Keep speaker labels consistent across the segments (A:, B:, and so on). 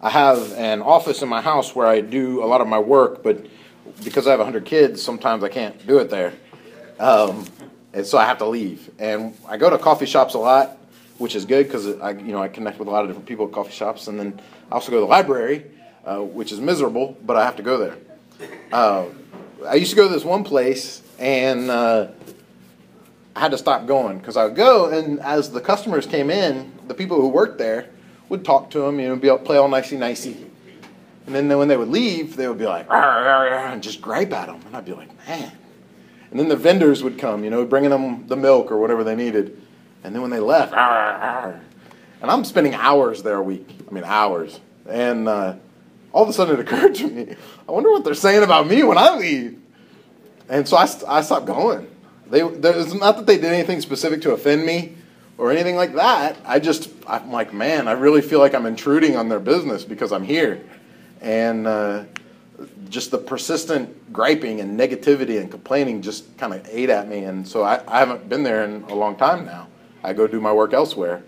A: I have an office in my house where I do a lot of my work, but because I have 100 kids, sometimes I can't do it there. Um, and so I have to leave. And I go to coffee shops a lot, which is good because I, you know, I connect with a lot of different people at coffee shops. And then I also go to the library, uh, which is miserable, but I have to go there. Uh, I used to go to this one place, and uh, I had to stop going because I would go, and as the customers came in, the people who worked there would talk to them, you know, be play all nicey nicey. And then when they would leave, they would be like, and just gripe at them. And I'd be like, man. And then the vendors would come, you know, bringing them the milk or whatever they needed. And then when they left, and I'm spending hours there a week. I mean, hours. And uh, all of a sudden it occurred to me, I wonder what they're saying about me when I leave. And so I, I stopped going. They, it's not that they did anything specific to offend me or anything like that. I just, I'm like, man, I really feel like I'm intruding on their business because I'm here. And uh, just the persistent griping and negativity and complaining just kind of ate at me. And so I, I haven't been there in a long time now. I go do my work elsewhere.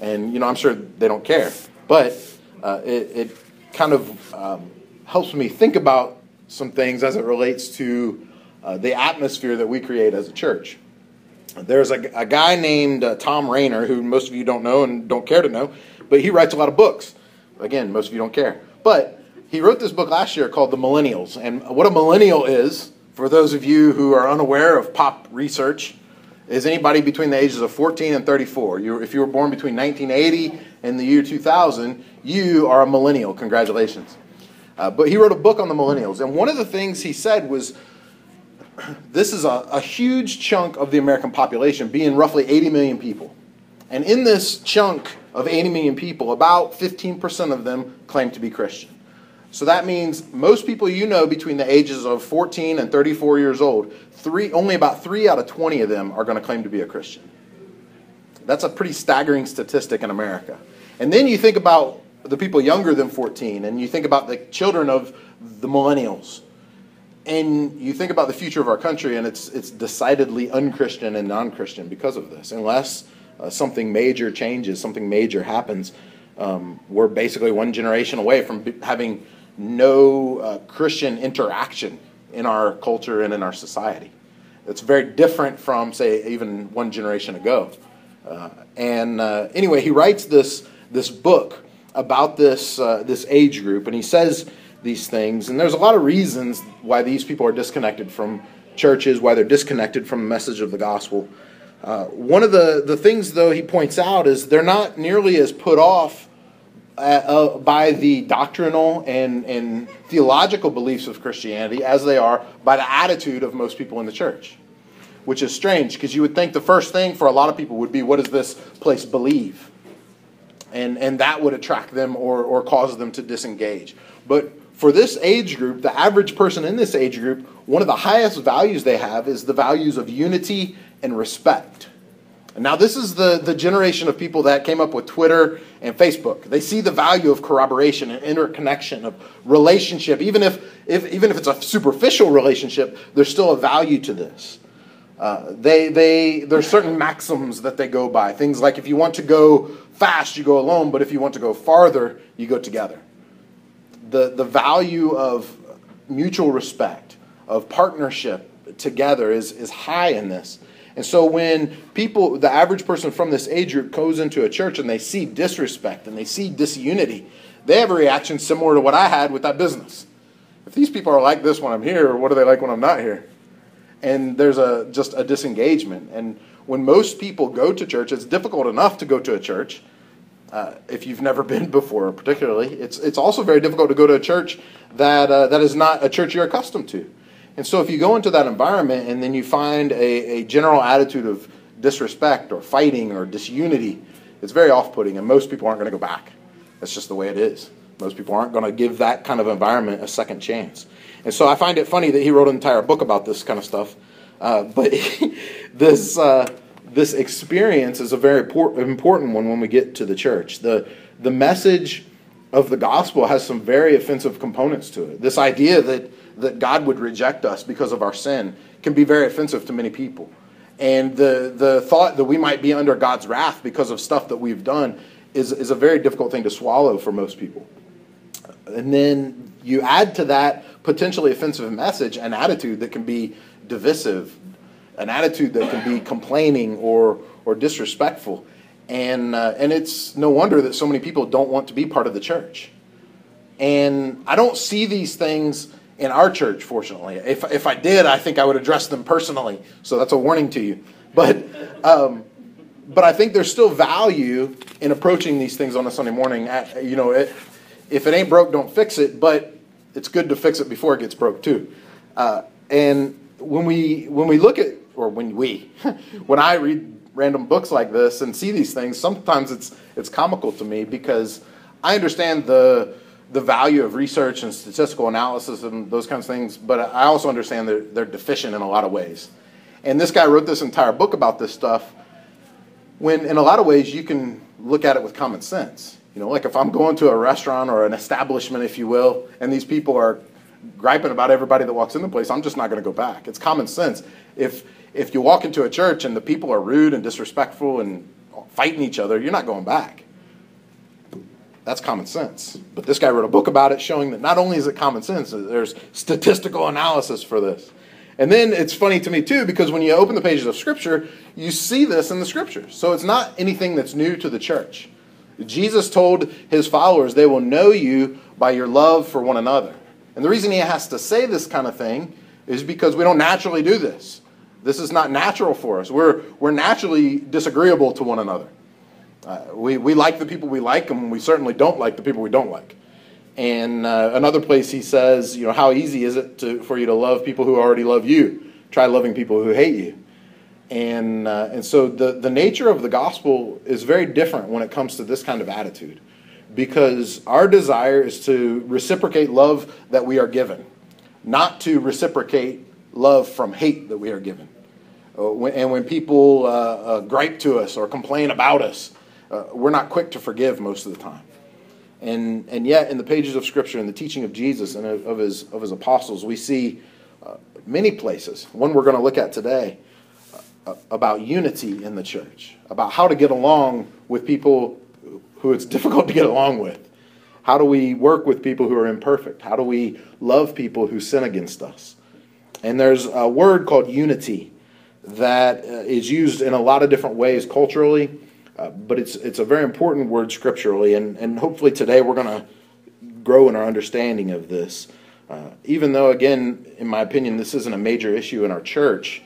A: And, you know, I'm sure they don't care. But uh, it, it, kind of um, helps me think about some things as it relates to uh, the atmosphere that we create as a church. There's a, a guy named uh, Thom Rainer, who most of you don't know and don't care to know, but he writes a lot of books. Again, most of you don't care. But he wrote this book last year called The Millennials. And what a millennial is, for those of you who are unaware of pop research, is anybody between the ages of 14 and 34. You, if you were born between 1980 and the year 2000, you are a millennial. Congratulations. Uh, but he wrote a book on the millennials. And one of the things he said was this is a, a huge chunk of the American population, being roughly 80 million people. And in this chunk of 80 million people, about 15% of them claim to be Christian. So that means most people you know between the ages of 14 and 34 years old, three, only about 3 out of 20 of them are going to claim to be a Christian. That's a pretty staggering statistic in America. And then you think about the people younger than 14, and you think about the children of the millennials and you think about the future of our country, and it's it's decidedly unchristian and non-Christian because of this. Unless uh, something major changes, something major happens, um, we're basically one generation away from having no uh, Christian interaction in our culture and in our society. It's very different from, say, even one generation ago. Uh, and uh, anyway, he writes this this book about this uh, this age group, and he says these things. And there's a lot of reasons why these people are disconnected from churches, why they're disconnected from the message of the gospel. Uh, one of the, the things, though, he points out is they're not nearly as put off uh, uh, by the doctrinal and, and theological beliefs of Christianity as they are by the attitude of most people in the church. Which is strange because you would think the first thing for a lot of people would be what does this place believe? And, and that would attract them or, or cause them to disengage. But for this age group, the average person in this age group, one of the highest values they have is the values of unity and respect. And now, this is the, the generation of people that came up with Twitter and Facebook. They see the value of corroboration and interconnection, of relationship. Even if, if, even if it's a superficial relationship, there's still a value to this. Uh, they, they, there's certain maxims that they go by. Things like if you want to go fast, you go alone, but if you want to go farther, you go together the, the value of mutual respect, of partnership together is, is high in this. And so when people, the average person from this age group goes into a church and they see disrespect and they see disunity, they have a reaction similar to what I had with that business. If these people are like this when I'm here, what are they like when I'm not here? And there's a just a disengagement. And when most people go to church, it's difficult enough to go to a church uh, if you've never been before, particularly, it's it's also very difficult to go to a church that uh, that is not a church you're accustomed to. And so, if you go into that environment and then you find a, a general attitude of disrespect or fighting or disunity, it's very off-putting, and most people aren't going to go back. That's just the way it is. Most people aren't going to give that kind of environment a second chance. And so, I find it funny that he wrote an entire book about this kind of stuff. Uh, but this uh, this experience is a very important one when we get to the church. The, the message of the gospel has some very offensive components to it. This idea that, that God would reject us because of our sin can be very offensive to many people. And the, the thought that we might be under God's wrath because of stuff that we've done is, is a very difficult thing to swallow for most people. And then you add to that potentially offensive message an attitude that can be divisive, an attitude that can be complaining or, or disrespectful. And, uh, and it's no wonder that so many people don't want to be part of the church. And I don't see these things in our church, fortunately. If, if I did, I think I would address them personally. So that's a warning to you. But, um, but I think there's still value in approaching these things on a Sunday morning. You know, it, if it ain't broke, don't fix it. But it's good to fix it before it gets broke too. Uh, and when we when we look at or when we when I read random books like this and see these things, sometimes it's it's comical to me because I understand the the value of research and statistical analysis and those kinds of things, but I also understand they're, they're deficient in a lot of ways. And this guy wrote this entire book about this stuff when, in a lot of ways, you can look at it with common sense. You know, like if I'm going to a restaurant or an establishment, if you will, and these people are griping about everybody that walks in the place, I'm just not going to go back. It's common sense. If if you walk into a church and the people are rude and disrespectful and fighting each other, you're not going back. That's common sense. But this guy wrote a book about it showing that not only is it common sense, there's statistical analysis for this. And then it's funny to me too because when you open the pages of Scripture, you see this in the Scriptures. So it's not anything that's new to the church. Jesus told his followers, they will know you by your love for one another. And the reason he has to say this kind of thing is because we don't naturally do this. This is not natural for us. We're, we're naturally disagreeable to one another. Uh, we, we like the people we like, and we certainly don't like the people we don't like. And uh, another place he says, you know, how easy is it to, for you to love people who already love you? Try loving people who hate you. And, uh, and so the, the nature of the gospel is very different when it comes to this kind of attitude because our desire is to reciprocate love that we are given, not to reciprocate love from hate that we are given. Uh, and when people uh, uh, gripe to us or complain about us, uh, we're not quick to forgive most of the time. And, and yet, in the pages of Scripture and the teaching of Jesus and of, his, of his apostles, we see uh, many places, one we're going to look at today, uh, about unity in the church, about how to get along with people who it's difficult to get along with. How do we work with people who are imperfect? How do we love people who sin against us? And there's a word called unity that uh, is used in a lot of different ways culturally uh, but it's it's a very important word scripturally, and, and hopefully today we're going to grow in our understanding of this. Uh, even though, again, in my opinion, this isn't a major issue in our church,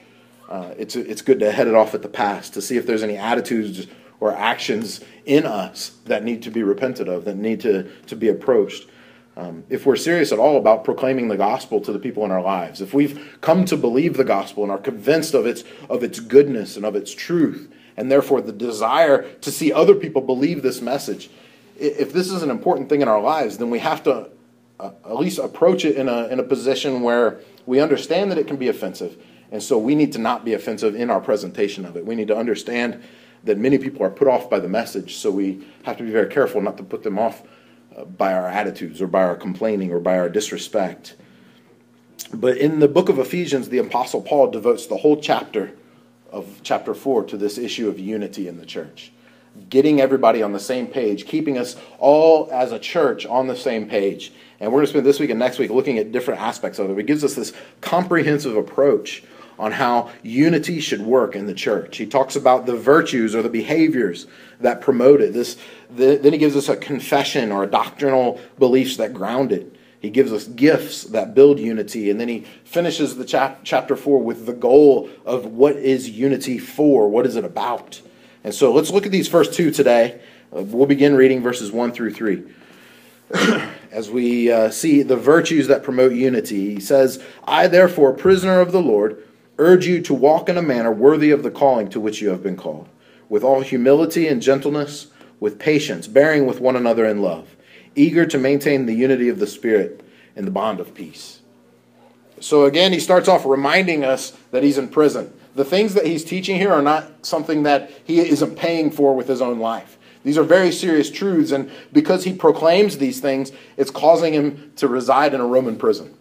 A: uh, it's it's good to head it off at the pass to see if there's any attitudes or actions in us that need to be repented of, that need to to be approached. Um, if we're serious at all about proclaiming the gospel to the people in our lives, if we've come to believe the gospel and are convinced of its of its goodness and of its truth, and therefore the desire to see other people believe this message. If this is an important thing in our lives, then we have to uh, at least approach it in a, in a position where we understand that it can be offensive. And so we need to not be offensive in our presentation of it. We need to understand that many people are put off by the message, so we have to be very careful not to put them off by our attitudes or by our complaining or by our disrespect. But in the book of Ephesians, the Apostle Paul devotes the whole chapter of chapter 4 to this issue of unity in the church. Getting everybody on the same page, keeping us all as a church on the same page. And we're going to spend this week and next week looking at different aspects of it. It gives us this comprehensive approach on how unity should work in the church. He talks about the virtues or the behaviors that promote it. This, the, then he gives us a confession or doctrinal beliefs that ground it. He gives us gifts that build unity. And then he finishes the chap- chapter 4 with the goal of what is unity for? What is it about? And so let's look at these first two today. Uh, we'll begin reading verses 1 through 3. As we uh, see the virtues that promote unity, he says, I, therefore, prisoner of the Lord, urge you to walk in a manner worthy of the calling to which you have been called, with all humility and gentleness, with patience, bearing with one another in love eager to maintain the unity of the Spirit in the bond of peace. So again, he starts off reminding us that he's in prison. The things that he's teaching here are not something that he isn't paying for with his own life. These are very serious truths, and because he proclaims these things, it's causing him to reside in a Roman prison.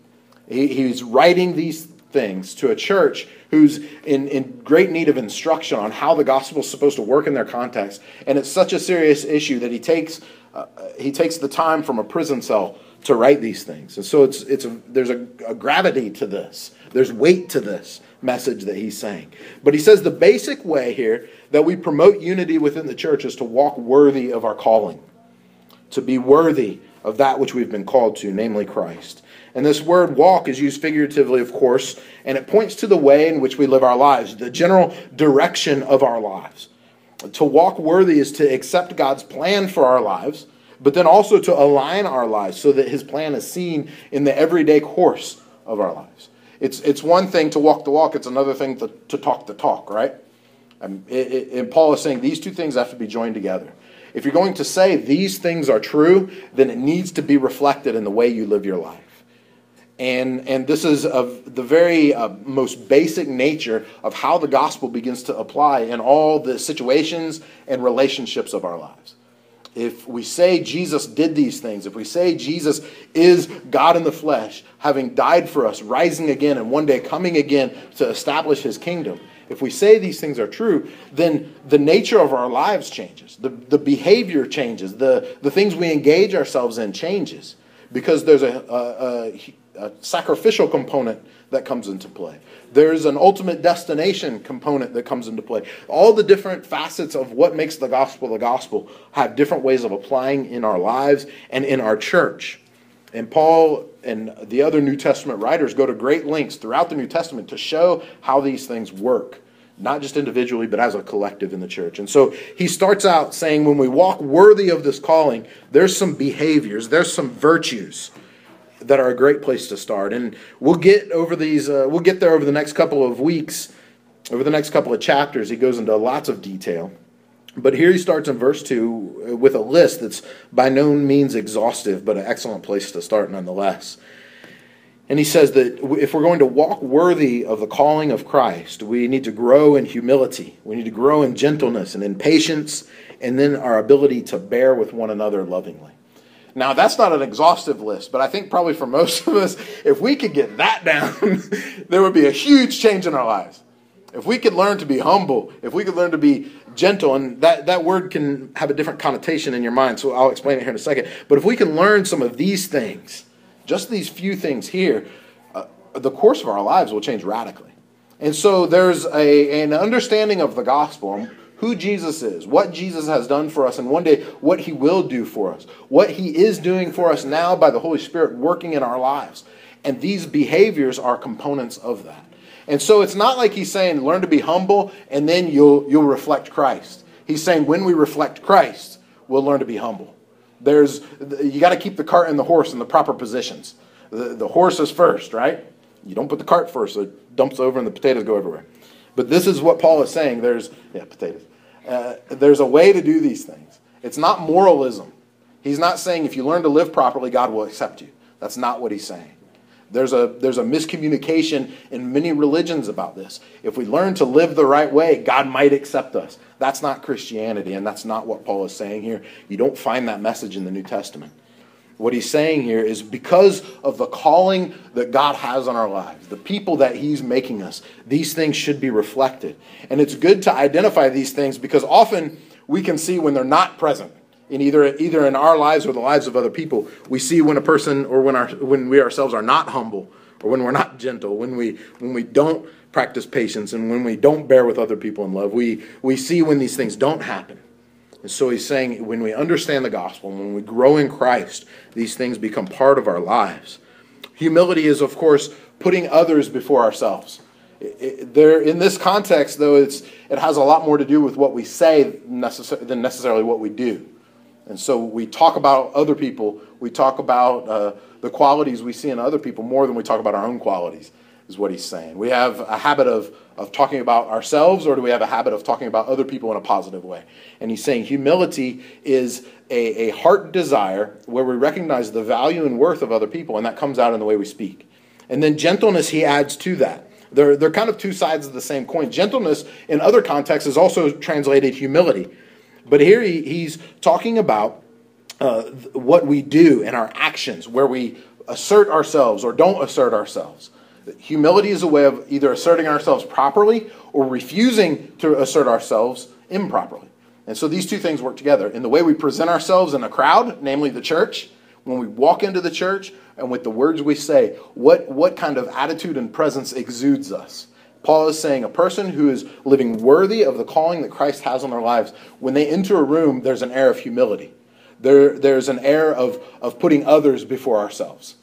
A: He, he's writing these things to a church who's in, in great need of instruction on how the gospel is supposed to work in their context. And it's such a serious issue that he takes uh, he takes the time from a prison cell to write these things. And so it's, it's a, there's a, a gravity to this, there's weight to this message that he's saying. But he says the basic way here that we promote unity within the church is to walk worthy of our calling, to be worthy of that which we've been called to, namely Christ. And this word walk is used figuratively, of course, and it points to the way in which we live our lives, the general direction of our lives. To walk worthy is to accept God's plan for our lives, but then also to align our lives so that His plan is seen in the everyday course of our lives. It's, it's one thing to walk the walk, it's another thing to, to talk the talk, right? Um, and, it, and Paul is saying these two things have to be joined together. If you're going to say these things are true, then it needs to be reflected in the way you live your life. And, and this is of the very uh, most basic nature of how the gospel begins to apply in all the situations and relationships of our lives. If we say Jesus did these things, if we say Jesus is God in the flesh, having died for us, rising again, and one day coming again to establish his kingdom, if we say these things are true, then the nature of our lives changes. The, the behavior changes. The, the things we engage ourselves in changes because there's a, a, a, a sacrificial component that comes into play. There's an ultimate destination component that comes into play. All the different facets of what makes the gospel the gospel have different ways of applying in our lives and in our church. And Paul and the other New Testament writers go to great lengths throughout the New Testament to show how these things work, not just individually, but as a collective in the church. And so he starts out saying, when we walk worthy of this calling, there's some behaviors, there's some virtues that are a great place to start. And we'll get over these, uh, we'll get there over the next couple of weeks, over the next couple of chapters. He goes into lots of detail. But here he starts in verse 2 uh, with a list that's by no means exhaustive, but an excellent place to start nonetheless. And he says that if we're going to walk worthy of the calling of Christ, we need to grow in humility. We need to grow in gentleness and in patience, and then our ability to bear with one another lovingly. Now, that's not an exhaustive list, but I think probably for most of us, if we could get that down, there would be a huge change in our lives. If we could learn to be humble, if we could learn to be gentle, and that, that word can have a different connotation in your mind, so I'll explain it here in a second. But if we can learn some of these things, just these few things here, uh, the course of our lives will change radically. And so there's a, an understanding of the gospel, who Jesus is, what Jesus has done for us, and one day what he will do for us, what he is doing for us now by the Holy Spirit working in our lives. And these behaviors are components of that. And so it's not like he's saying learn to be humble and then you'll you'll reflect Christ. He's saying when we reflect Christ, we'll learn to be humble. There's you got to keep the cart and the horse in the proper positions. The, the horse is first, right? You don't put the cart first, so it dumps over and the potatoes go everywhere. But this is what Paul is saying. There's yeah, potatoes. Uh, there's a way to do these things. It's not moralism. He's not saying if you learn to live properly, God will accept you. That's not what he's saying. There's a, there's a miscommunication in many religions about this. If we learn to live the right way, God might accept us. That's not Christianity, and that's not what Paul is saying here. You don't find that message in the New Testament. What he's saying here is because of the calling that God has on our lives, the people that he's making us, these things should be reflected. And it's good to identify these things because often we can see when they're not present in either either in our lives or the lives of other people. We see when a person or when our when we ourselves are not humble or when we're not gentle, when we when we don't practice patience and when we don't bear with other people in love. We we see when these things don't happen. And so he's saying when we understand the gospel, when we grow in Christ, these things become part of our lives. Humility is, of course, putting others before ourselves. It, it, there, in this context, though, it's, it has a lot more to do with what we say necessar- than necessarily what we do. And so we talk about other people, we talk about uh, the qualities we see in other people more than we talk about our own qualities, is what he's saying. We have a habit of, of talking about ourselves, or do we have a habit of talking about other people in a positive way? And he's saying humility is a, a heart desire where we recognize the value and worth of other people, and that comes out in the way we speak. And then gentleness, he adds to that. They're, they're kind of two sides of the same coin. Gentleness, in other contexts, is also translated humility. But here he, he's talking about uh, what we do and our actions, where we assert ourselves or don't assert ourselves. Humility is a way of either asserting ourselves properly or refusing to assert ourselves improperly. And so these two things work together. In the way we present ourselves in a crowd, namely the church, when we walk into the church and with the words we say, what, what kind of attitude and presence exudes us. Paul is saying a person who is living worthy of the calling that Christ has on their lives, when they enter a room, there's an air of humility. There, there's an air of, of putting others before ourselves.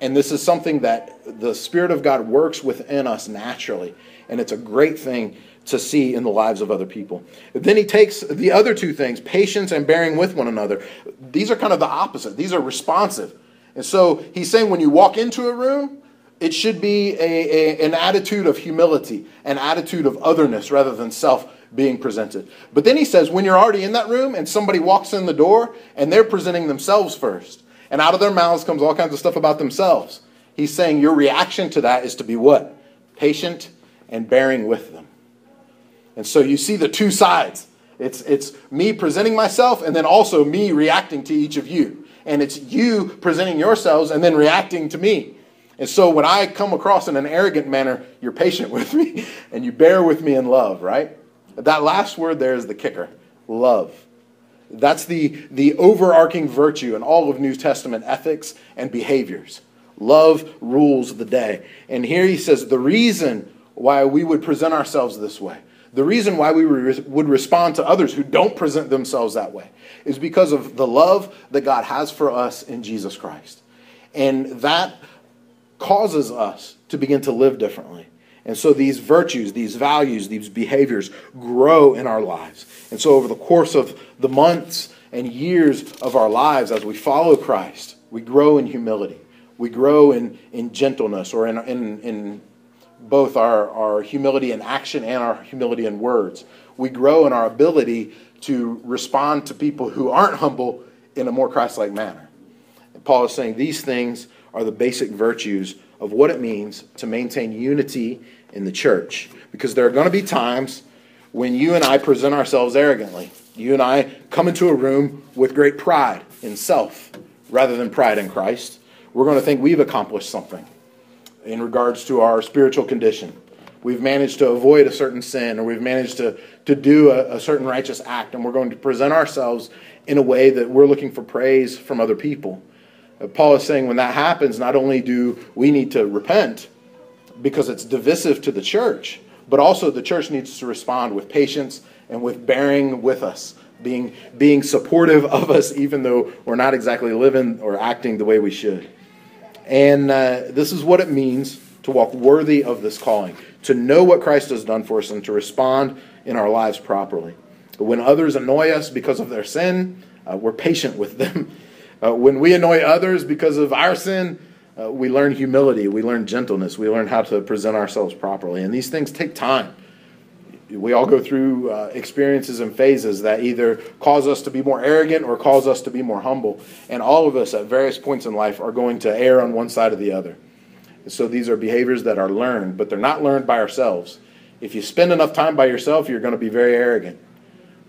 A: And this is something that the Spirit of God works within us naturally. And it's a great thing to see in the lives of other people. Then he takes the other two things, patience and bearing with one another. These are kind of the opposite, these are responsive. And so he's saying when you walk into a room, it should be a, a, an attitude of humility, an attitude of otherness rather than self being presented. But then he says when you're already in that room and somebody walks in the door and they're presenting themselves first, and out of their mouths comes all kinds of stuff about themselves, he's saying your reaction to that is to be what? Patient and bearing with them. And so you see the two sides. It's, it's me presenting myself and then also me reacting to each of you. And it's you presenting yourselves and then reacting to me. And so when I come across in an arrogant manner, you're patient with me and you bear with me in love, right? That last word there is the kicker love. That's the, the overarching virtue in all of New Testament ethics and behaviors. Love rules the day. And here he says the reason why we would present ourselves this way the reason why we would respond to others who don't present themselves that way is because of the love that God has for us in Jesus Christ. And that causes us to begin to live differently. And so these virtues, these values, these behaviors grow in our lives. And so over the course of the months and years of our lives as we follow Christ, we grow in humility. We grow in, in gentleness or in, in, in both our, our humility in action and our humility in words. We grow in our ability to respond to people who aren't humble in a more Christ like manner. And Paul is saying these things are the basic virtues of what it means to maintain unity in the church. Because there are going to be times when you and I present ourselves arrogantly. You and I come into a room with great pride in self rather than pride in Christ. We're going to think we've accomplished something in regards to our spiritual condition. We've managed to avoid a certain sin or we've managed to, to do a, a certain righteous act, and we're going to present ourselves in a way that we're looking for praise from other people. Uh, Paul is saying when that happens, not only do we need to repent because it's divisive to the church, but also the church needs to respond with patience and with bearing with us, being, being supportive of us, even though we're not exactly living or acting the way we should. And uh, this is what it means to walk worthy of this calling, to know what Christ has done for us, and to respond in our lives properly. When others annoy us because of their sin, uh, we're patient with them. Uh, when we annoy others because of our sin, uh, we learn humility, we learn gentleness, we learn how to present ourselves properly. And these things take time. We all go through uh, experiences and phases that either cause us to be more arrogant or cause us to be more humble. And all of us at various points in life are going to err on one side or the other. So these are behaviors that are learned, but they're not learned by ourselves. If you spend enough time by yourself, you're going to be very arrogant.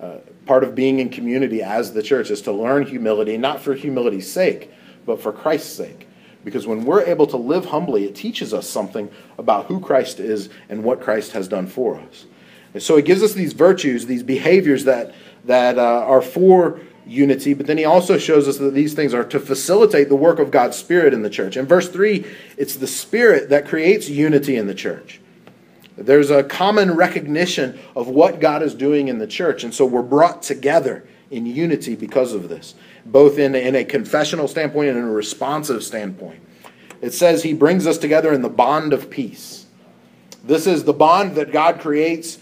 A: Uh, part of being in community as the church is to learn humility, not for humility's sake, but for Christ's sake. Because when we're able to live humbly, it teaches us something about who Christ is and what Christ has done for us. And so he gives us these virtues, these behaviors that, that uh, are for unity, but then he also shows us that these things are to facilitate the work of God's Spirit in the church. In verse 3, it's the Spirit that creates unity in the church. There's a common recognition of what God is doing in the church, and so we're brought together in unity because of this, both in, in a confessional standpoint and in a responsive standpoint. It says he brings us together in the bond of peace. This is the bond that God creates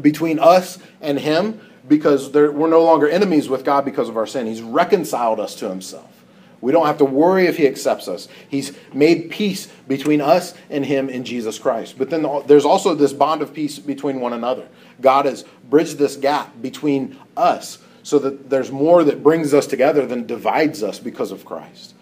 A: between us and Him because we're no longer enemies with God because of our sin. He's reconciled us to Himself. We don't have to worry if He accepts us. He's made peace between us and Him in Jesus Christ. But then there's also this bond of peace between one another. God has bridged this gap between us so that there's more that brings us together than divides us because of Christ.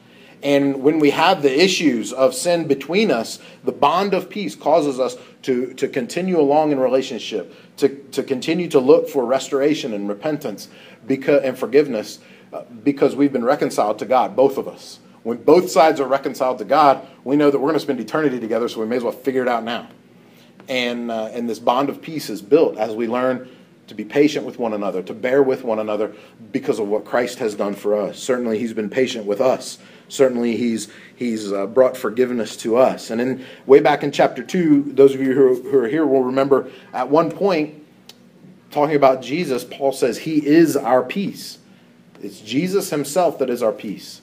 A: And when we have the issues of sin between us, the bond of peace causes us to, to continue along in relationship, to, to continue to look for restoration and repentance because, and forgiveness uh, because we've been reconciled to God, both of us. When both sides are reconciled to God, we know that we're going to spend eternity together, so we may as well figure it out now. And, uh, and this bond of peace is built as we learn to be patient with one another, to bear with one another because of what Christ has done for us. Certainly, He's been patient with us. Certainly, He's He's uh, brought forgiveness to us. And in way back in chapter two, those of you who, who are here will remember at one point talking about Jesus, Paul says He is our peace. It's Jesus Himself that is our peace.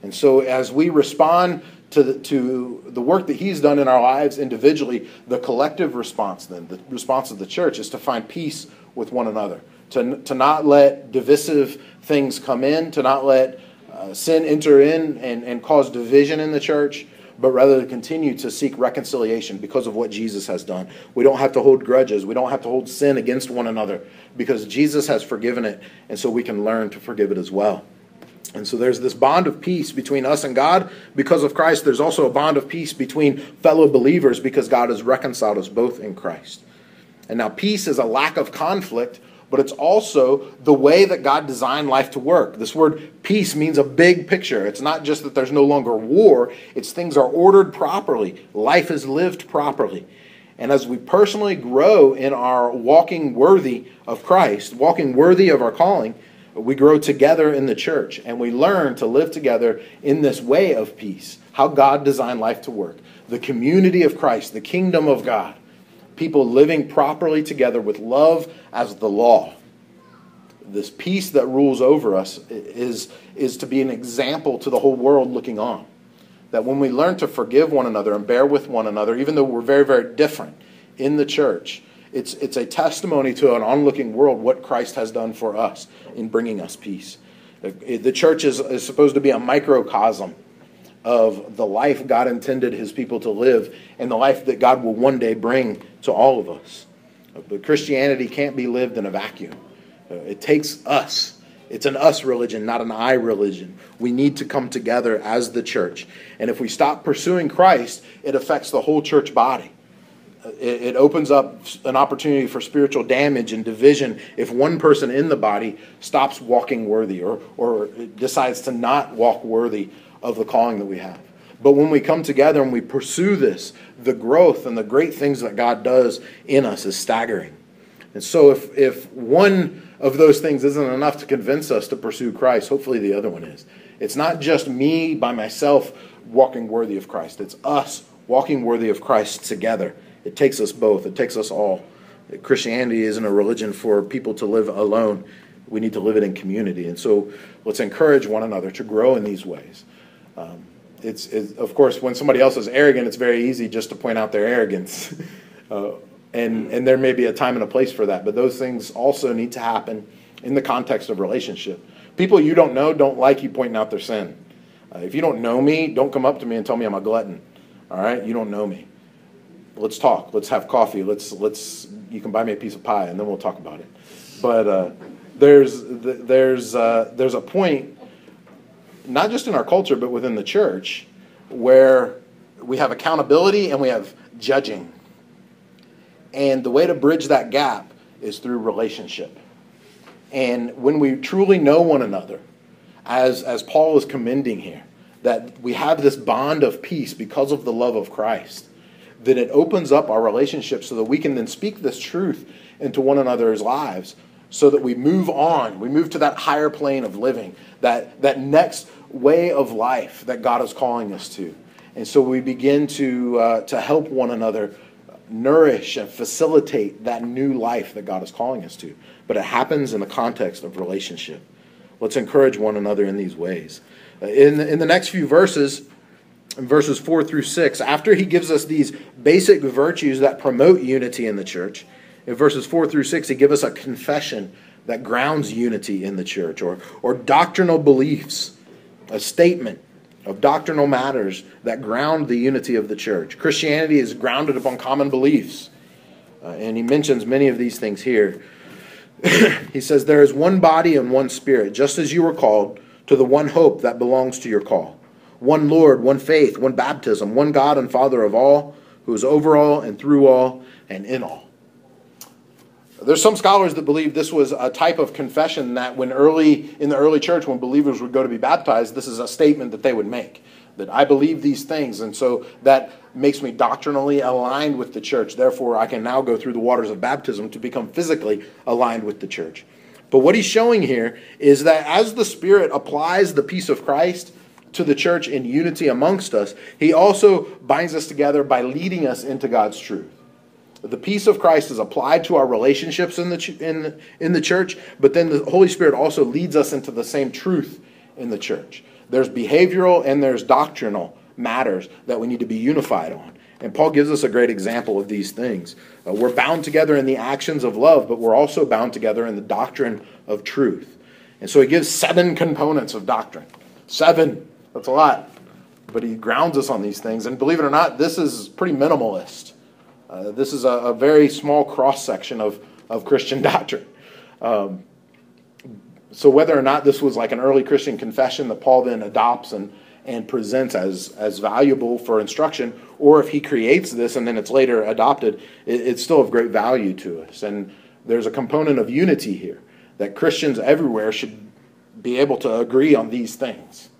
A: And so, as we respond to the, to the work that He's done in our lives individually, the collective response, then, the response of the church, is to find peace with one another, to, to not let divisive things come in, to not let uh, sin enter in and, and cause division in the church, but rather to continue to seek reconciliation because of what Jesus has done. We don't have to hold grudges. We don't have to hold sin against one another because Jesus has forgiven it, and so we can learn to forgive it as well. And so there's this bond of peace between us and God because of Christ. There's also a bond of peace between fellow believers because God has reconciled us both in Christ. And now, peace is a lack of conflict, but it's also the way that God designed life to work. This word peace means a big picture. It's not just that there's no longer war, it's things are ordered properly, life is lived properly. And as we personally grow in our walking worthy of Christ, walking worthy of our calling, we grow together in the church and we learn to live together in this way of peace, how God designed life to work. The community of Christ, the kingdom of God, people living properly together with love as the law. This peace that rules over us is, is to be an example to the whole world looking on. That when we learn to forgive one another and bear with one another, even though we're very, very different in the church, it's, it's a testimony to an onlooking world what Christ has done for us in bringing us peace. The church is, is supposed to be a microcosm of the life God intended his people to live and the life that God will one day bring to all of us. But Christianity can't be lived in a vacuum. Uh, it takes us. It's an us religion, not an I religion. We need to come together as the church. And if we stop pursuing Christ, it affects the whole church body it, it opens up an opportunity for spiritual damage and division if one person in the body stops walking worthy or, or decides to not walk worthy of the calling that we have. But when we come together and we pursue this, the growth and the great things that God does in us is staggering. And so, if, if one of those things isn't enough to convince us to pursue Christ, hopefully the other one is. It's not just me by myself walking worthy of Christ, it's us walking worthy of Christ together. It takes us both, it takes us all. Christianity isn't a religion for people to live alone. We need to live it in community. And so let's encourage one another to grow in these ways. Um, it's, it's, of course, when somebody else is arrogant, it's very easy just to point out their arrogance. uh, and, and there may be a time and a place for that. But those things also need to happen in the context of relationship. People you don't know don't like you pointing out their sin. Uh, if you don't know me, don't come up to me and tell me I'm a glutton. All right? You don't know me let's talk. Let's have coffee. Let's let's. You can buy me a piece of pie, and then we'll talk about it. But uh, there's there's uh, there's a point, not just in our culture, but within the church, where we have accountability and we have judging. And the way to bridge that gap is through relationship. And when we truly know one another, as as Paul is commending here, that we have this bond of peace because of the love of Christ then it opens up our relationship so that we can then speak this truth into one another's lives so that we move on. We move to that higher plane of living, that, that next way of life that God is calling us to. And so we begin to, uh, to help one another nourish and facilitate that new life that God is calling us to. But it happens in the context of relationship. Let's encourage one another in these ways. Uh, in, in the next few verses, in verses 4 through 6, after he gives us these basic virtues that promote unity in the church, in verses 4 through 6, he gives us a confession that grounds unity in the church, or, or doctrinal beliefs, a statement of doctrinal matters that ground the unity of the church. Christianity is grounded upon common beliefs. Uh, and he mentions many of these things here. he says, There is one body and one spirit, just as you were called to the one hope that belongs to your call one Lord, one faith, one baptism, one God and Father of all, who is over all and through all and in all. There's some scholars that believe this was a type of confession that when early in the early church, when believers would go to be baptized, this is a statement that they would make. that I believe these things, and so that makes me doctrinally aligned with the church. Therefore, I can now go through the waters of baptism to become physically aligned with the church. But what he's showing here is that as the Spirit applies the peace of Christ to the church in unity amongst us, he also binds us together by leading us into God's truth. The peace of Christ is applied to our relationships in the, in, in the church, but then the Holy Spirit also leads us into the same truth in the church. There's behavioral and there's doctrinal matters that we need to be unified on. And Paul gives us a great example of these things. Uh, we're bound together in the actions of love, but we're also bound together in the doctrine of truth. And so he gives seven components of doctrine. Seven. That's a lot. But he grounds us on these things. And believe it or not, this is pretty minimalist. Uh, this is a, a very small cross section of, of Christian doctrine. Um, so, whether or not this was like an early Christian confession that Paul then adopts and, and presents as, as valuable for instruction, or if he creates this and then it's later adopted, it, it's still of great value to us. And there's a component of unity here that Christians everywhere should be able to agree on these things.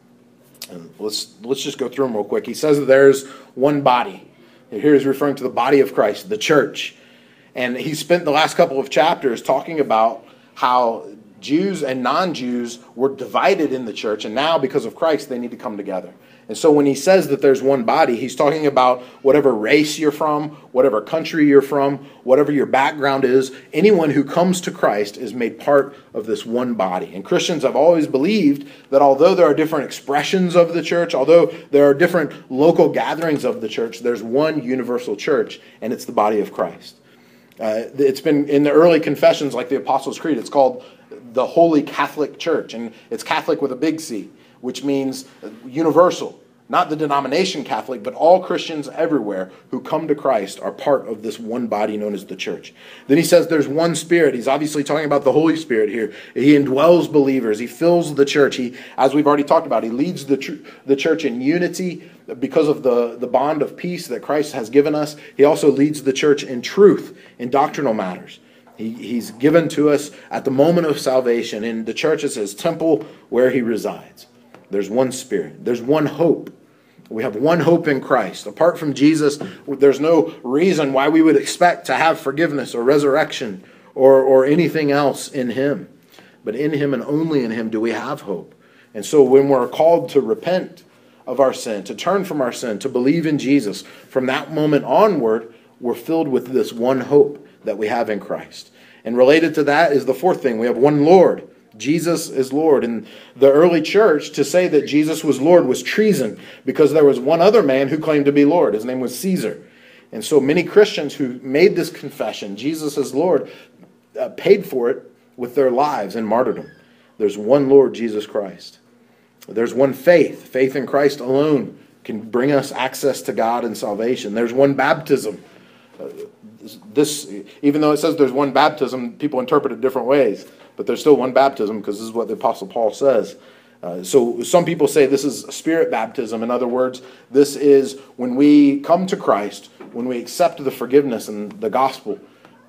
A: And let's, let's just go through them real quick. He says that there's one body. Here he's referring to the body of Christ, the church. And he spent the last couple of chapters talking about how Jews and non Jews were divided in the church, and now because of Christ, they need to come together. And so when he says that there's one body, he's talking about whatever race you're from, whatever country you're from, whatever your background is. Anyone who comes to Christ is made part of this one body. And Christians have always believed that although there are different expressions of the church, although there are different local gatherings of the church, there's one universal church, and it's the body of Christ. Uh, it's been in the early confessions, like the Apostles' Creed, it's called the Holy Catholic Church, and it's Catholic with a big C which means universal. Not the denomination Catholic, but all Christians everywhere who come to Christ are part of this one body known as the church. Then he says there's one Spirit. He's obviously talking about the Holy Spirit here. He indwells believers. He fills the church. He, as we've already talked about, he leads the, tr- the church in unity because of the, the bond of peace that Christ has given us. He also leads the church in truth, in doctrinal matters. He, he's given to us at the moment of salvation in the church as his temple where he resides. There's one Spirit, there's one hope. We have one hope in Christ. Apart from Jesus, there's no reason why we would expect to have forgiveness or resurrection or, or anything else in Him. But in Him and only in Him do we have hope. And so when we're called to repent of our sin, to turn from our sin, to believe in Jesus, from that moment onward, we're filled with this one hope that we have in Christ. And related to that is the fourth thing we have one Lord. Jesus is Lord. In the early church, to say that Jesus was Lord was treason because there was one other man who claimed to be Lord. His name was Caesar. And so many Christians who made this confession, Jesus is Lord, uh, paid for it with their lives in martyrdom. There's one Lord, Jesus Christ. There's one faith. Faith in Christ alone can bring us access to God and salvation. There's one baptism. Uh, this, even though it says there's one baptism, people interpret it different ways but there's still one baptism because this is what the Apostle Paul says. Uh, so some people say this is spirit baptism. In other words, this is when we come to Christ, when we accept the forgiveness and the gospel,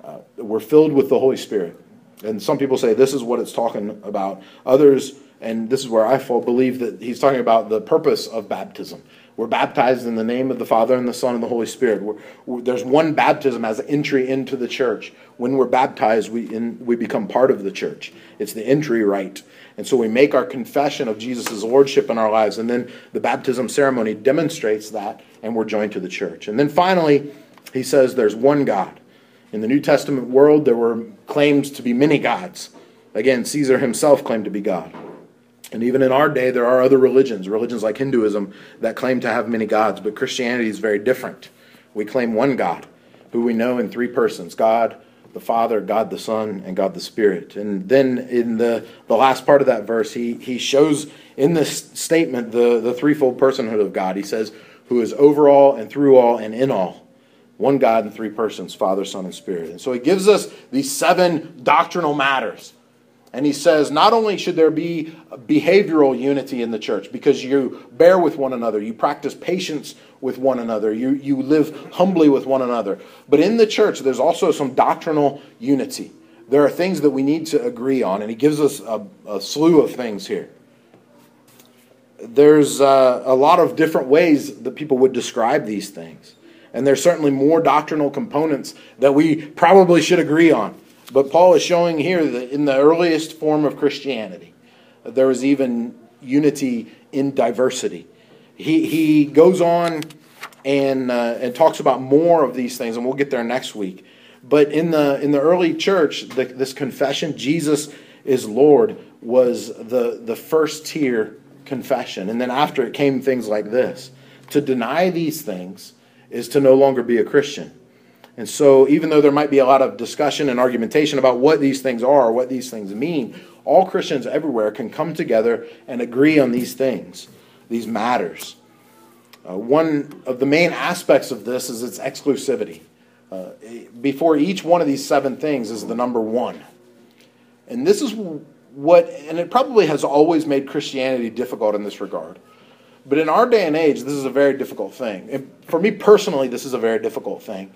A: uh, we're filled with the Holy Spirit. And some people say this is what it's talking about. Others, and this is where I fall, believe that he's talking about the purpose of baptism. We're baptized in the name of the Father and the Son and the Holy Spirit. We're, we're, there's one baptism as entry into the church. When we're baptized, we, in, we become part of the church. It's the entry rite. And so we make our confession of Jesus' lordship in our lives. And then the baptism ceremony demonstrates that, and we're joined to the church. And then finally, he says there's one God. In the New Testament world, there were claims to be many gods. Again, Caesar himself claimed to be God. And even in our day, there are other religions, religions like Hinduism, that claim to have many gods, but Christianity is very different. We claim one God, who we know in three persons God the Father, God the Son, and God the Spirit. And then in the, the last part of that verse, he, he shows in this statement the, the threefold personhood of God. He says, Who is over all and through all and in all. One God in three persons, Father, Son, and Spirit. And so he gives us these seven doctrinal matters and he says, not only should there be behavioral unity in the church because you bear with one another, you practice patience with one another, you, you live humbly with one another, but in the church, there's also some doctrinal unity. There are things that we need to agree on, and he gives us a, a slew of things here. there's uh, a lot of different ways that people would describe these things. And there's certainly more doctrinal components that we probably should agree on. But Paul is showing here that in the earliest form of Christianity, there was even unity in diversity. He, he goes on and, uh, and talks about more of these things, and we'll get there next week. But in the, in the early church, the, this confession, Jesus is Lord, was the, the first tier confession. And then after it came things like this. To deny these things is to no longer be a Christian. And so, even though there might be a lot of discussion and argumentation about what these things are, what these things mean, all Christians everywhere can come together and agree on these things, these matters. Uh, one of the main aspects of this is its exclusivity. Uh, before each one of these seven things is the number one. And this is what, and it probably has always made Christianity difficult in this regard. But in our day and age, this is a very difficult thing. And for me personally, this is a very difficult thing.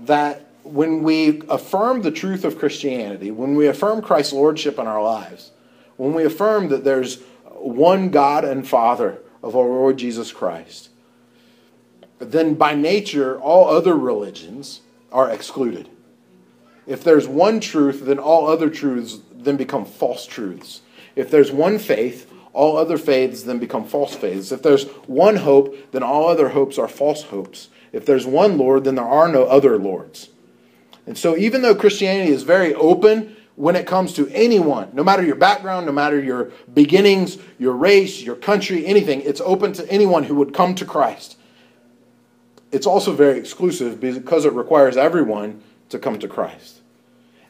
A: That when we affirm the truth of Christianity, when we affirm Christ's lordship in our lives, when we affirm that there's one God and Father of our Lord Jesus Christ, then by nature, all other religions are excluded. If there's one truth, then all other truths then become false truths. If there's one faith, all other faiths then become false faiths. If there's one hope, then all other hopes are false hopes. If there's one Lord, then there are no other Lords. And so, even though Christianity is very open when it comes to anyone, no matter your background, no matter your beginnings, your race, your country, anything, it's open to anyone who would come to Christ. It's also very exclusive because it requires everyone to come to Christ.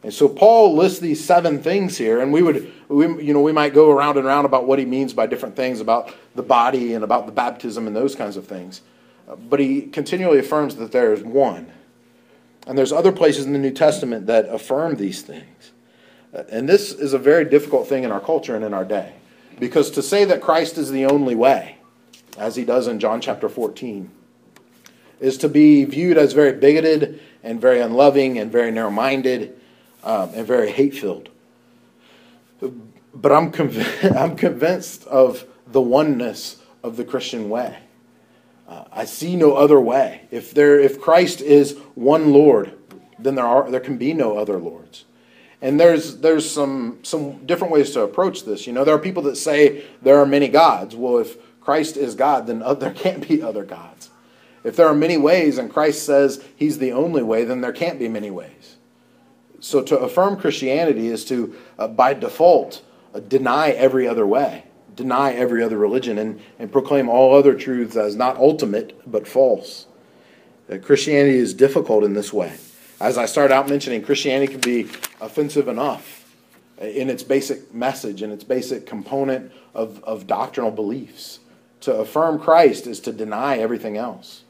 A: And so Paul lists these seven things here, and we would, we, you know, we might go around and around about what he means by different things about the body and about the baptism and those kinds of things. But he continually affirms that there is one. And there's other places in the New Testament that affirm these things. And this is a very difficult thing in our culture and in our day. Because to say that Christ is the only way, as he does in John chapter 14, is to be viewed as very bigoted and very unloving and very narrow minded um, and very hate filled. But I'm, conv- I'm convinced of the oneness of the Christian way. Uh, I see no other way. If, there, if Christ is one Lord, then there, are, there can be no other Lords. And there's, there's some, some different ways to approach this. You know, there are people that say there are many gods. Well, if Christ is God, then there can't be other gods. If there are many ways and Christ says he's the only way, then there can't be many ways. So to affirm Christianity is to, uh, by default, uh, deny every other way, deny every other religion, and, and proclaim all other truths as not ultimate, but false. Uh, Christianity is difficult in this way. As I started out mentioning, Christianity can be offensive enough in its basic message and its basic component of, of doctrinal beliefs. To affirm Christ is to deny everything else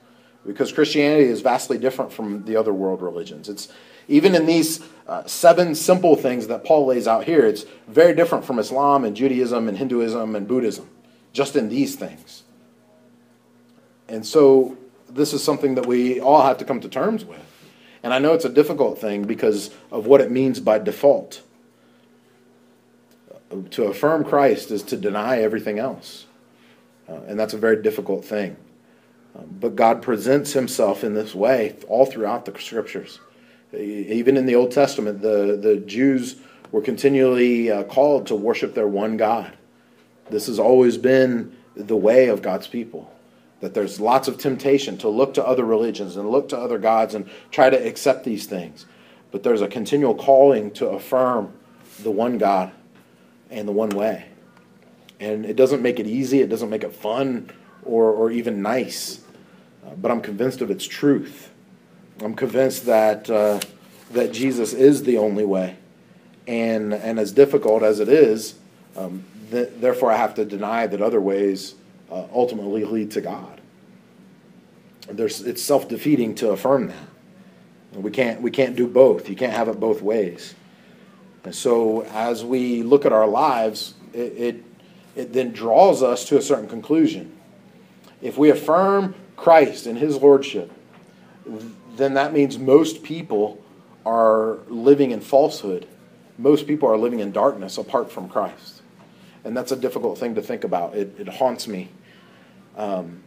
A: because Christianity is vastly different from the other world religions. It's even in these uh, seven simple things that Paul lays out here, it's very different from Islam and Judaism and Hinduism and Buddhism, just in these things. And so this is something that we all have to come to terms with. And I know it's a difficult thing because of what it means by default. To affirm Christ is to deny everything else. Uh, and that's a very difficult thing. Um, but God presents himself in this way all throughout the scriptures. Even in the Old Testament, the, the Jews were continually uh, called to worship their one God. This has always been the way of God's people. That there's lots of temptation to look to other religions and look to other gods and try to accept these things. But there's a continual calling to affirm the one God and the one way. And it doesn't make it easy, it doesn't make it fun or, or even nice, uh, but I'm convinced of its truth. I'm convinced that, uh, that Jesus is the only way. And, and as difficult as it is, um, th- therefore I have to deny that other ways uh, ultimately lead to God. There's, it's self defeating to affirm that. We can't, we can't do both. You can't have it both ways. And so as we look at our lives, it, it, it then draws us to a certain conclusion. If we affirm Christ and his lordship, then that means most people are living in falsehood. Most people are living in darkness apart from Christ. And that's a difficult thing to think about. It, it haunts me. Um,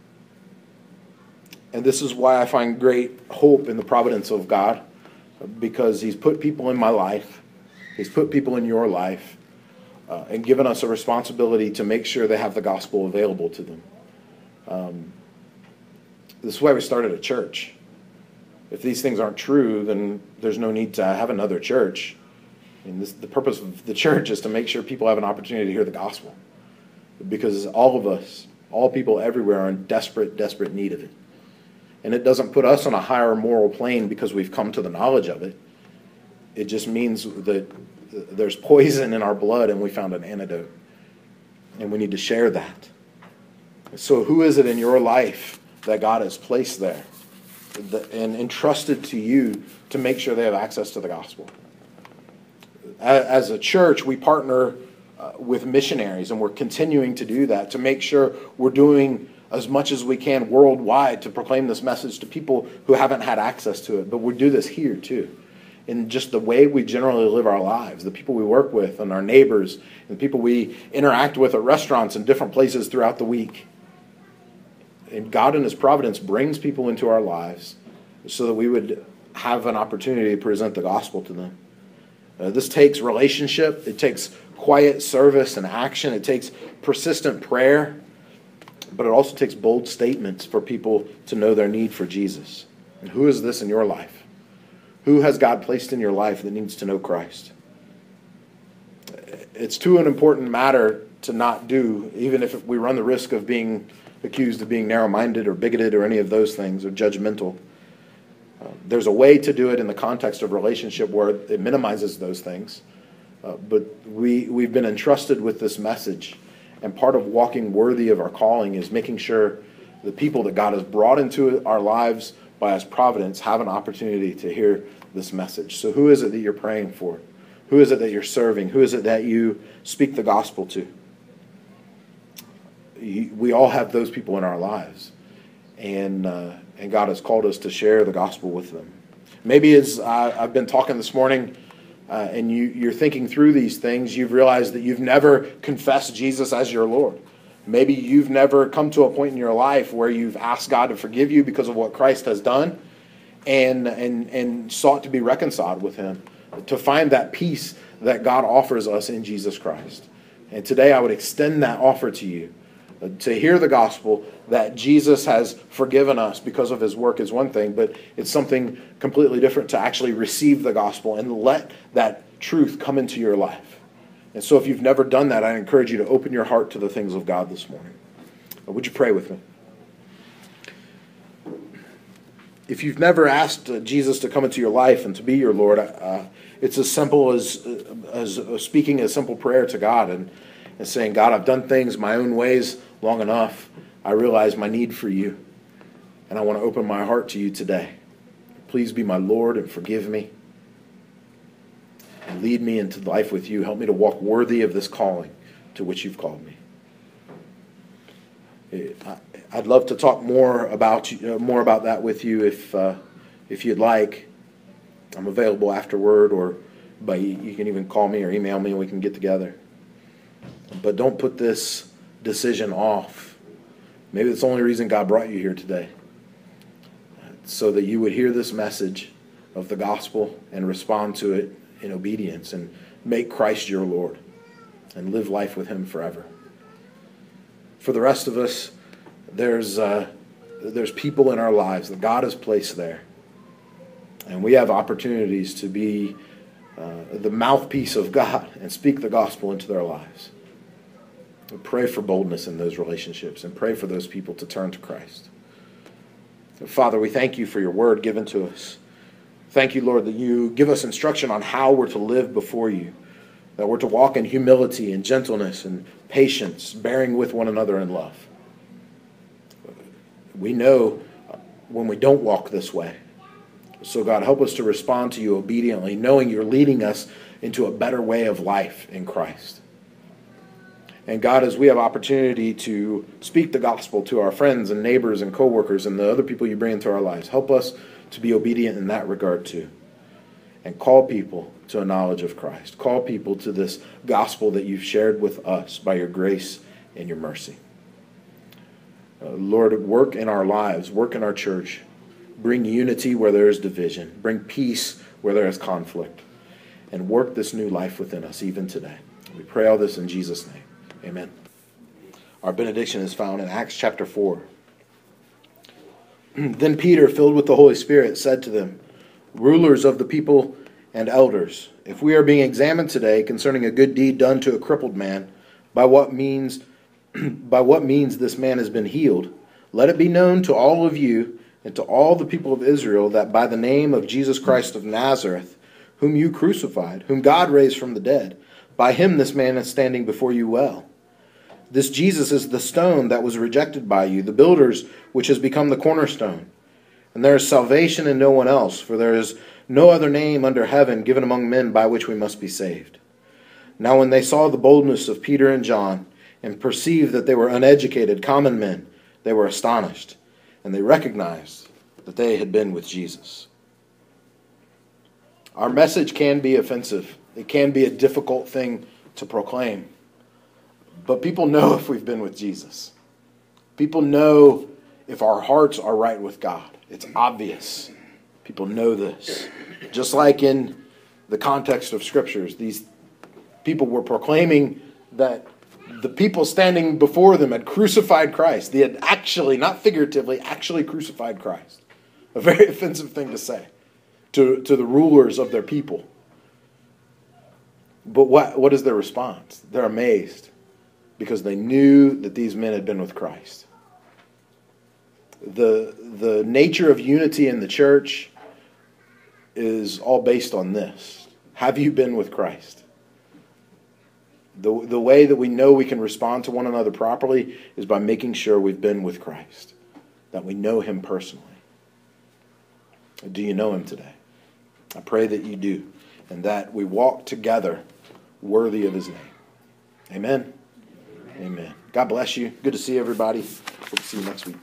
A: and this is why I find great hope in the providence of God, because He's put people in my life, He's put people in your life, uh, and given us a responsibility to make sure they have the gospel available to them. Um, this is why we started a church. If these things aren't true, then there's no need to have another church. And this, the purpose of the church is to make sure people have an opportunity to hear the gospel. Because all of us, all people everywhere, are in desperate, desperate need of it. And it doesn't put us on a higher moral plane because we've come to the knowledge of it. It just means that there's poison in our blood and we found an antidote. And we need to share that. So, who is it in your life that God has placed there and entrusted to you to make sure they have access to the gospel? As a church, we partner uh, with missionaries, and we're continuing to do that to make sure we're doing as much as we can worldwide to proclaim this message to people who haven't had access to it. But we do this here too. In just the way we generally live our lives, the people we work with, and our neighbors, and people we interact with at restaurants and different places throughout the week. And God, in His providence, brings people into our lives so that we would have an opportunity to present the gospel to them. Uh, this takes relationship, it takes quiet service and action, it takes persistent prayer but it also takes bold statements for people to know their need for Jesus. And who is this in your life? Who has God placed in your life that needs to know Christ? It's too an important matter to not do, even if we run the risk of being accused of being narrow minded or bigoted or any of those things or judgmental. Uh, there's a way to do it in the context of relationship where it minimizes those things. Uh, but we, we've been entrusted with this message and part of walking worthy of our calling is making sure the people that God has brought into our lives by His providence have an opportunity to hear this message. So, who is it that you're praying for? Who is it that you're serving? Who is it that you speak the gospel to? We all have those people in our lives, and uh, and God has called us to share the gospel with them. Maybe as I've been talking this morning uh, and you, you're thinking through these things, you've realized that you've never confessed Jesus as your Lord. Maybe you've never come to a point in your life where you've asked God to forgive you because of what Christ has done and, and, and sought to be reconciled with Him, to find that peace that God offers us in Jesus Christ. And today I would extend that offer to you to hear the gospel that Jesus has forgiven us because of his work is one thing, but it's something completely different to actually receive the gospel and let that truth come into your life. And so, if you've never done that, I encourage you to open your heart to the things of God this morning. Would you pray with me? If you've never asked uh, Jesus to come into your life and to be your Lord, uh, it's as simple as, uh, as speaking a simple prayer to God and, and saying, God, I've done things my own ways long enough, I realize my need for you. And I want to open my heart to you today. Please be my Lord and forgive me. And lead me into life with you. Help me to walk worthy of this calling to which you've called me. I'd love to talk more about uh, more about that with you if uh, if you'd like. I'm available afterward, or but you can even call me or email me, and we can get together. But don't put this decision off. Maybe that's the only reason God brought you here today. So that you would hear this message of the gospel and respond to it in obedience and make Christ your Lord and live life with Him forever. For the rest of us, there's, uh, there's people in our lives that God has placed there. And we have opportunities to be uh, the mouthpiece of God and speak the gospel into their lives. Pray for boldness in those relationships and pray for those people to turn to Christ. Father, we thank you for your word given to us. Thank you, Lord, that you give us instruction on how we're to live before you, that we're to walk in humility and gentleness and patience, bearing with one another in love. We know when we don't walk this way. So, God, help us to respond to you obediently, knowing you're leading us into a better way of life in Christ. And God, as we have opportunity to speak the gospel to our friends and neighbors and coworkers and the other people you bring into our lives, help us to be obedient in that regard too. and call people to a knowledge of Christ. Call people to this gospel that you've shared with us by your grace and your mercy. Uh, Lord, work in our lives, work in our church. Bring unity where there is division, bring peace where there is conflict, and work this new life within us even today. We pray all this in Jesus' name. Amen. Our benediction is found in Acts chapter 4. then Peter, filled with the Holy Spirit, said to them, Rulers of the people and elders, if we are being examined today concerning a good deed done to a crippled man, by what means by what means this man has been healed, let it be known to all of you and to all the people of Israel that by the name of Jesus Christ of Nazareth, whom you crucified, whom God raised from the dead, by him this man is standing before you well. This Jesus is the stone that was rejected by you, the builders, which has become the cornerstone. And there is salvation in no one else, for there is no other name under heaven given among men by which we must be saved. Now, when they saw the boldness of Peter and John, and perceived that they were uneducated, common men, they were astonished, and they recognized that they had been with Jesus. Our message can be offensive, it can be a difficult thing to proclaim. But people know if we've been with Jesus. People know if our hearts are right with God. It's obvious. People know this. Just like in the context of scriptures, these people were proclaiming that the people standing before them had crucified Christ. They had actually, not figuratively, actually crucified Christ. A very offensive thing to say to, to the rulers of their people. But what, what is their response? They're amazed because they knew that these men had been with Christ. The, the nature of unity in the church is all based on this. Have you been with Christ? The, the way that we know we can respond to one another properly is by making sure we've been with Christ, that we know Him personally. Do you know Him today? I pray that you do, and that we walk together worthy of His name. Amen. Amen. God bless you. Good to see everybody. Hope to see you next week.